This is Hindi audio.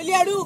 వెళ్ళి అడుగు